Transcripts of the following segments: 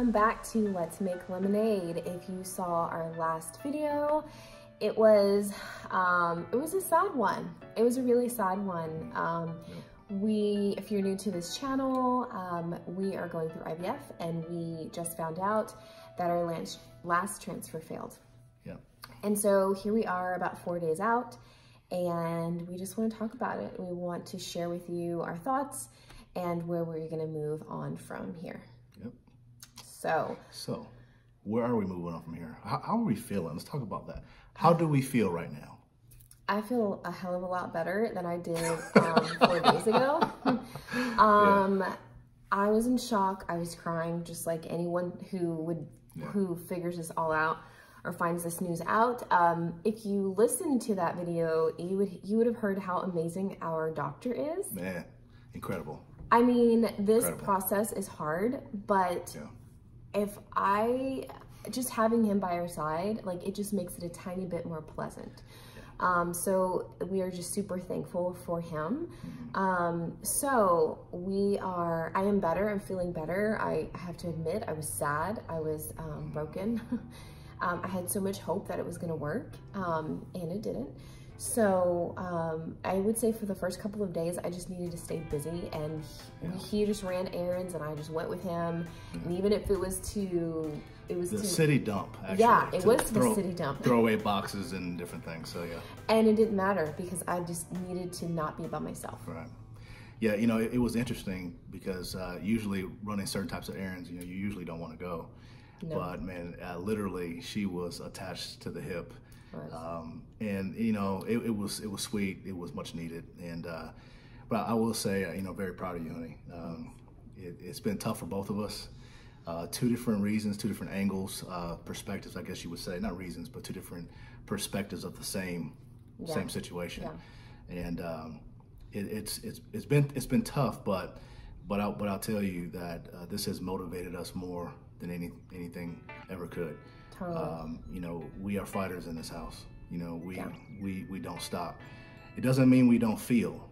welcome back to Let's Make Lemonade. If you saw our last video, it was um, it was a sad one. It was a really sad one. Um, we, if you're new to this channel, um, we are going through IVF and we just found out that our last, last transfer failed. Yeah. And so here we are about four days out and we just want to talk about it. We want to share with you our thoughts and where we're going to move on from here. So, So, where are we moving on from here? How, how are we feeling? Let's talk about that. How do we feel right now? I feel a hell of a lot better than I did um, four days ago. um, I was in shock. I was crying, just like anyone who would Yeah. who figures this all out or finds this news out. Um, if you listened to that video, you would you would have heard how amazing our doctor is. Man, incredible. I mean, this Incredible. process is hard, but Yeah. If I just having him by our side, like it just makes it a tiny bit more pleasant. Um, so we are just super thankful for him. Um, so we are, I am better, I'm feeling better. I have to admit, I was sad, I was um, broken. um, I had so much hope that it was gonna work, um, and it didn't. So um, I would say for the first couple of days, I just needed to stay busy and he, he just ran errands and I just went with him. And even if it was to, it was The to, city dump, actually. Yeah, it to was the city dump. Throw away boxes and different things. So, yeah. and it didn't matter because I just needed to not be by myself. Right. Yeah, you know, it, it was interesting because uh, usually running certain types of errands, you know, you usually don't want to go. No. But man, uh, literally, she was attached to the hip, Um, and you know, it, it was it was sweet. It was much needed, and uh, but I will say, uh, you know, very proud of you, honey. Um, it, it's been tough for both of us. Uh, two different reasons, two different angles, uh, perspectives. I guess you would say, not reasons, but two different perspectives of the same Yeah. same situation. Yeah. And um, it, it's it's it's been it's been tough, but but I'll, but I'll tell you that uh, this has motivated us more than any anything ever could. Totally. Um, you know, we are fighters in this house. You know, we Yeah. we we don't stop. It doesn't mean we don't feel.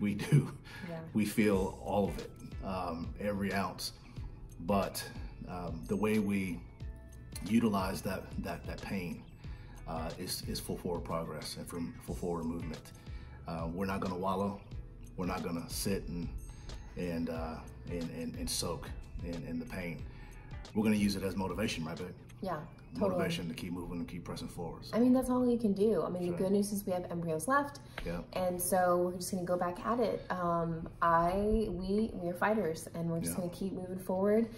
We do. Yeah. We feel all of it, um, every ounce. But um, the way we utilize that that that pain uh, is is full forward progress and from full forward movement. Uh, we're not going to wallow. We're not going to sit and and, uh, and and and soak in, in the pain. We're going to use it as motivation, right, babe? Yeah, totally. Motivation to keep moving and keep pressing forward. So, I mean, that's all you can do. I mean, the good news is we have embryos left. yeah. And so we're just gonna go back at it. Um, I, we, we are fighters and we're just Yeah. gonna keep moving forward.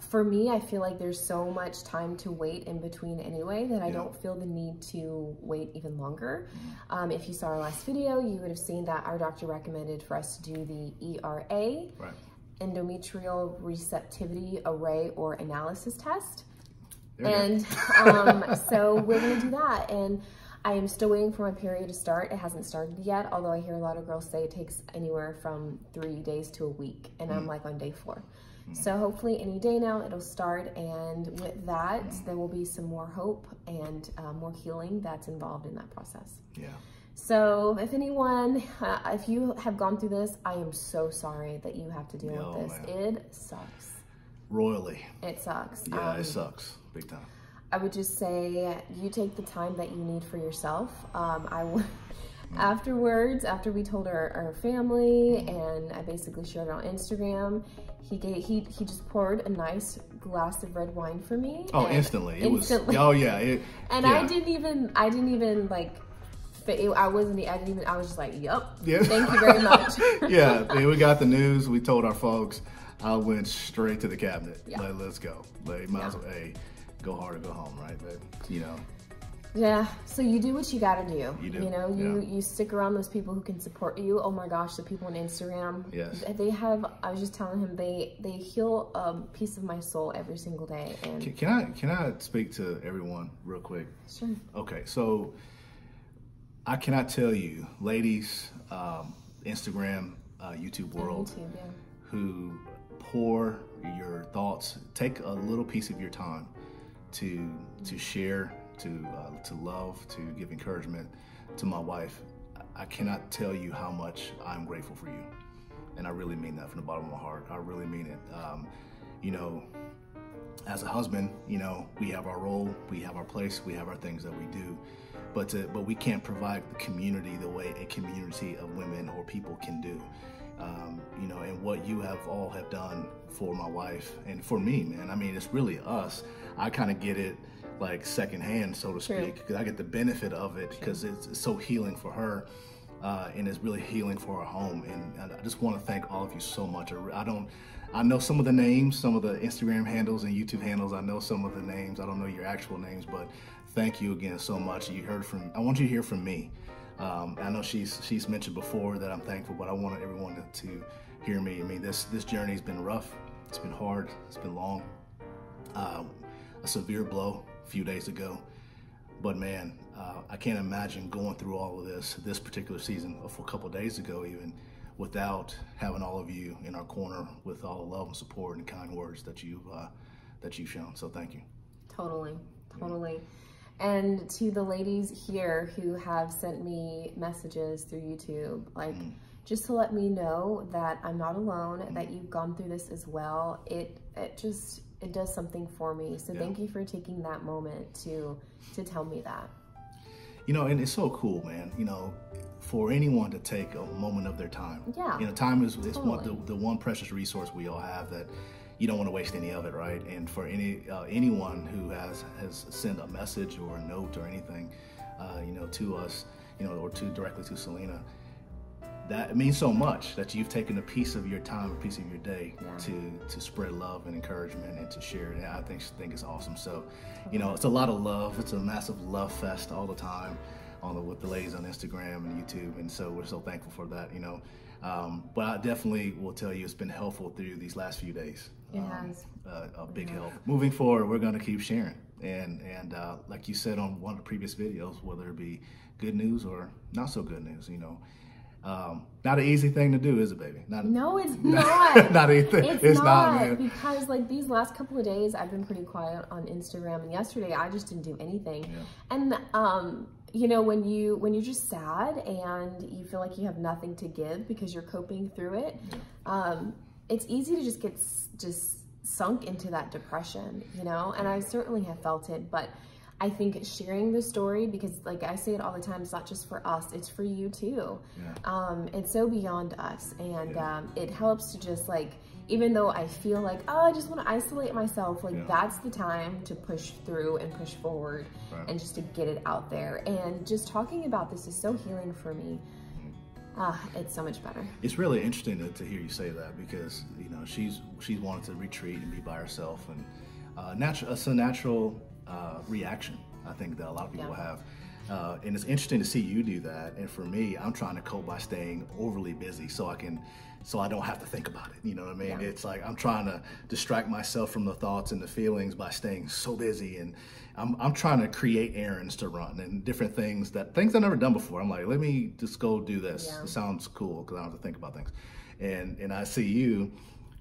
For me, I feel like there's so much time to wait in between anyway that I Yeah. don't feel the need to wait even longer. Mm-hmm. Um, if you saw our last video, you would have seen that our doctor recommended for us to do the ERA, Right. endometrial receptivity array or analysis test. There you go. And um, so we're gonna do that. And I am still waiting for my period to start. It hasn't started yet, although I hear a lot of girls say it takes anywhere from three days to a week. And Mm. I'm like on day four. So hopefully any day now it'll start. And with that, Mm. there will be some more hope and uh, more healing that's involved in that process. yeah. So if anyone, uh, if you have gone through this, I am so sorry that you have to deal Oh, with this. man. It sucks. Royally. It sucks. Yeah, Um, it sucks. Big time. I would just say you take the time that you need for yourself. Um, I w- afterwards, after we told our, our family and I basically shared it on Instagram, he gave, he he just poured a nice glass of red wine for me. Oh, instantly. It instantly. was. Oh, yeah. It, and yeah. I didn't even I didn't even like. It, I wasn't. I didn't even. I was just like, "Yep. Yeah. thank you very much." yeah, we got the news. We told our folks. I went straight to the cabinet. Yeah. Like, let's go. Like, might as Yeah. well, hey, go hard or go home, right? But, you know, Yeah, so you do what you gotta do. You do, You know, you yeah. you stick around those people who can support you. Oh my gosh, the people on Instagram. Yes. They have. I was just telling him they they heal a piece of my soul every single day. And can, can I can I speak to everyone real quick? sure, Okay, so I cannot tell you, ladies, um, Instagram, uh, YouTube world, YouTube, yeah. who pour your thoughts, take a little piece of your time to to share, to uh, to love, to give encouragement to my wife. I cannot tell you how much I'm grateful for you, and I really mean that from the bottom of my heart. I really mean it. Um, you know, as a husband, you know, we have our role, we have our place, we have our things that we do, but to, but we can't provide the community the way a community of women or people can do. Um, you know, and what you have all have done for my wife and for me, man. I mean, it's really us. I kind of get it like secondhand, so to speak, because I get the benefit of it because it's, it's so healing for her. Uh, and it's really healing for our home. And I just want to thank all of you so much. I don't, I know some of the names, some of the Instagram handles and YouTube handles. I know some of the names. I don't know your actual names, but thank you again so much. You heard from, I want you to hear from me. Um, I know she's she's mentioned before that I'm thankful, but I wanted everyone to, to hear me. I mean, this this journey's been rough. It's been hard. It's been long. Uh, a severe blow a few days ago. But man, uh, I can't imagine going through all of this this particular season, a couple days ago even, without having all of you in our corner with all the love and support and kind words that you've uh, that you've shown. So thank you. Totally, totally. Yeah. And to the ladies here who have sent me messages through YouTube, like mm. just to let me know that I'm not alone, mm. that you've gone through this as well. It it just it does something for me. So yeah. thank you for taking that moment to to tell me that. You know, and it's so cool, man. You know, for anyone to take a moment of their time. Yeah. You know, time is, is totally. one, the, the one precious resource we all have that you don't want to waste any of it, right? And for any uh, anyone who has has sent a message or a note or anything, uh, you know, to us, you know, or to directly to Salina, that means so much that you've taken a piece of your time, a piece of your day yeah. to to spread love and encouragement and to share it. I think think it's awesome. So, you know, it's a lot of love. It's a massive love fest all the time on the with the ladies on Instagram and YouTube, and so we're so thankful for that. You know, um, but I definitely will tell you it's been helpful through these last few days. It um, has uh, a big yeah. help. Moving forward, we're going to keep sharing, and and uh, like you said on one of the previous videos, whether it be good news or not so good news, you know. Um, not an easy thing to do, is it, baby? Not no, it's not. not easy. It's, it's not, not, man. Because like these last couple of days, I've been pretty quiet on Instagram, and yesterday I just didn't do anything. Yeah. And um, you know, when you when you're just sad and you feel like you have nothing to give because you're coping through it, um, it's easy to just get just sunk into that depression, you know. And I certainly have felt it, but I think sharing the story, because like I say it all the time, it's not just for us, it's for you too. Yeah. Um, it's so beyond us. And yeah. um, it helps to just like, even though I feel like, oh, I just want to isolate myself, like yeah. that's the time to push through and push forward right. and just to get it out there. And just talking about this is so healing for me. Ah, it's so much better. It's really interesting to, to, hear you say that because you know she's she's wanted to retreat and be by herself, and uh, natural it's a natural reaction. I think that a lot of people yeah. have. Uh, and it's interesting to see you do that. And for me, I'm trying to cope by staying overly busy so I can, so I don't have to think about it. You know what I mean? Yeah. It's like I'm trying to distract myself from the thoughts and the feelings by staying so busy. And I'm, I'm trying to create errands to run and different things that things I've never done before. I'm like, let me just go do this. Yeah. It sounds cool because I don't have to think about things. And and I see you,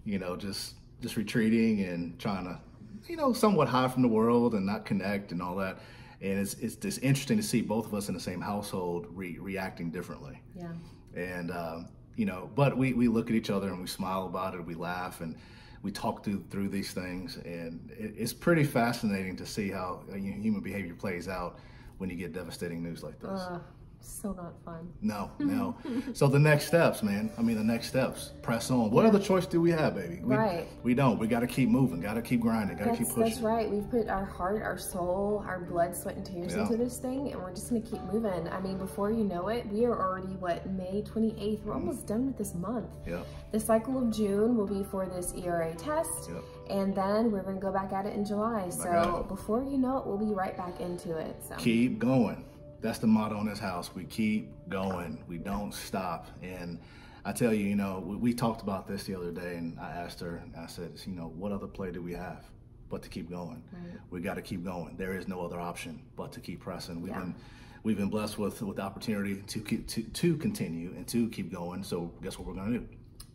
you know, just just retreating and trying to you know, somewhat high from the world and not connect and all that. And it's, it's just interesting to see both of us in the same household re- reacting differently. Yeah. And, um, you know, but we, we look at each other and we smile about it, we laugh and we talk through, through these things. And it, it's pretty fascinating to see how uh, human behavior plays out when you get devastating news like this. Uh, so not fun. No, no. so the next steps, man. I mean, the next steps. Press on. What yeah. other choice do we have, baby? We, right. We don't. We got to keep moving. Got to keep grinding. Got to keep pushing. That's right. We've put our heart, our soul, our blood, sweat, and tears yeah. into this thing, and we're just gonna keep moving. I mean, before you know it, we are already what May 28th. We're mm. almost done with this month. Yeah. The cycle of June will be for this ERA test. Yep. And then we're going to go back at it in July. So before you know it, we'll be right back into it. So keep going that's the motto in this house. We keep going. We don't stop. And I tell you, you know, we, we, talked about this the other day, and I asked her, I said, you know, what other play do we have but to keep going? Right. We got to keep going. There is no other option but to keep pressing. We've yeah. been we've been blessed with with the opportunity to keep to, to continue and to keep going. So guess what we're gonna do?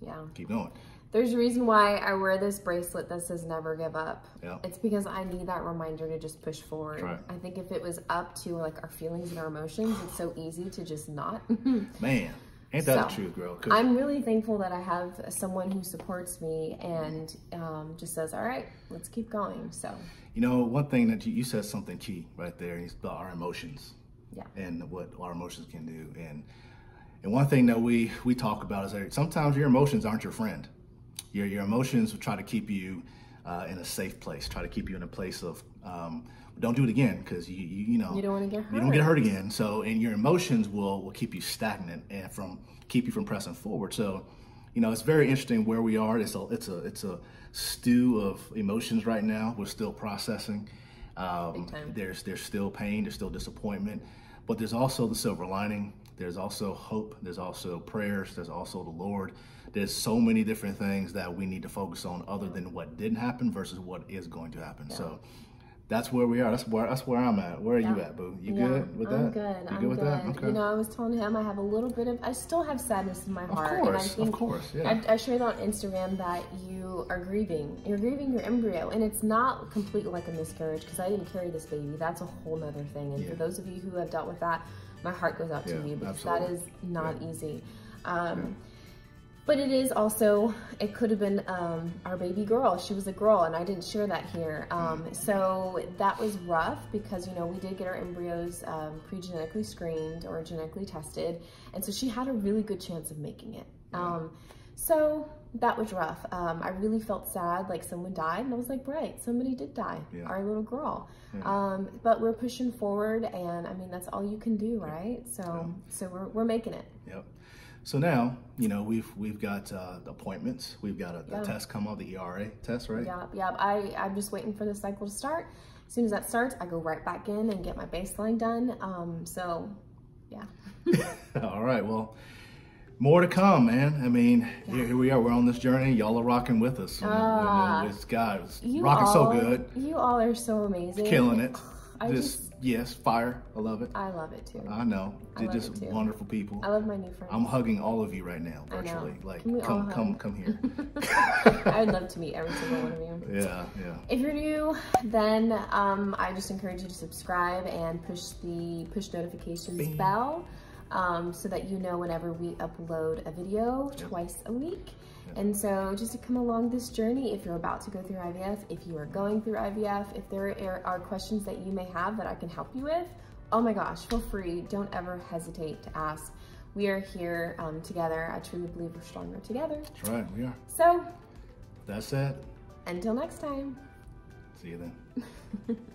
Yeah, keep going. There's a reason why I wear this bracelet that says never give up. Yeah. It's because I need that reminder to just push forward. Right. I think if it was up to like our feelings and our emotions, it's so easy to just not. Man. Ain't that So, the truth, girl? I'm really thankful that I have someone who supports me and um, just says, all right, let's keep going. So, You know, one thing that you, you said something key right there is about our emotions. Yeah. And what our emotions can do. And and one thing that we we talk about is that sometimes your emotions aren't your friend. Your your emotions will try to keep you uh, in a safe place, try to keep you in a place of um, don't do it again because you, you you know You don't wanna get hurt. You don't get hurt. hurt again. So and your emotions will will keep you stagnant and from keep you from pressing forward. So you know it's very interesting where we are. It's a it's a it's a stew of emotions right now. We're still processing. Um, there's there's still pain, there's still disappointment, but there's also the silver lining. There's also hope. There's also prayers. There's also the Lord. There's so many different things that we need to focus on other than what didn't happen versus what is going to happen. So that's where we are. That's where that's where I'm at. Where are you at, boo? You yeah, good with that? I'm good. You I'm good with that? Okay. You know, I was telling him I have a little bit of, I still have sadness in my heart. and I course, of course, yeah. I, I shared on Instagram that you are grieving. You're grieving your embryo, and it's not completely like a miscarriage because I didn't carry this baby. That's a whole nother thing. And Yeah. for those of you who have dealt with that, my heart goes out to you because absolutely. that is not Yeah. easy. Um, But it is also, it could have been um, our baby girl. She was a girl, and I didn't share that here. Um, so that was rough because, you know, we did get our embryos um, pre genetically screened or genetically tested. And so she had a really good chance of making it. Um, so that was rough. Um, I really felt sad, like someone died, and I was like, right, somebody did die, Yeah. our little girl. Um, but we're pushing forward, and I mean, that's all you can do, right? So, so we're, we're making it. Yep. So now, you know, we've we've got uh, appointments. We've got a, Yeah. test come up, the ERA test, right? Yep, yep. I, I'm just waiting for the cycle to start. As soon as that starts, I go right back in and get my baseline done. Um, so, yeah. All right. Well, more to come, man. I mean, here, here we are. We're on this journey. Y'all are rocking with us. And, you know, Ah. it's God, it's You rocking so all- good, You all are so amazing. killing it. I just, yes, fire. I love it. I love it too. I know. I They're love just it too. wonderful people. I love my new friends. I'm hugging all of you right now, I virtually. Like, Can we all come, come, come here. I'd love to meet every single one of you. yeah, yeah. If you're new, then um, I just encourage you to subscribe and push the push notifications Bing. bell um, so that you know whenever we upload a video twice a week. And so just to come along this journey, if you're about to go through IVF, if you are going through IVF, if there are, questions that you may have that I can help you with, oh my gosh, feel free. Don't ever hesitate to ask. We are here um, together. I truly believe we're stronger together. That's right. We are. So That's it. until next time. See you then.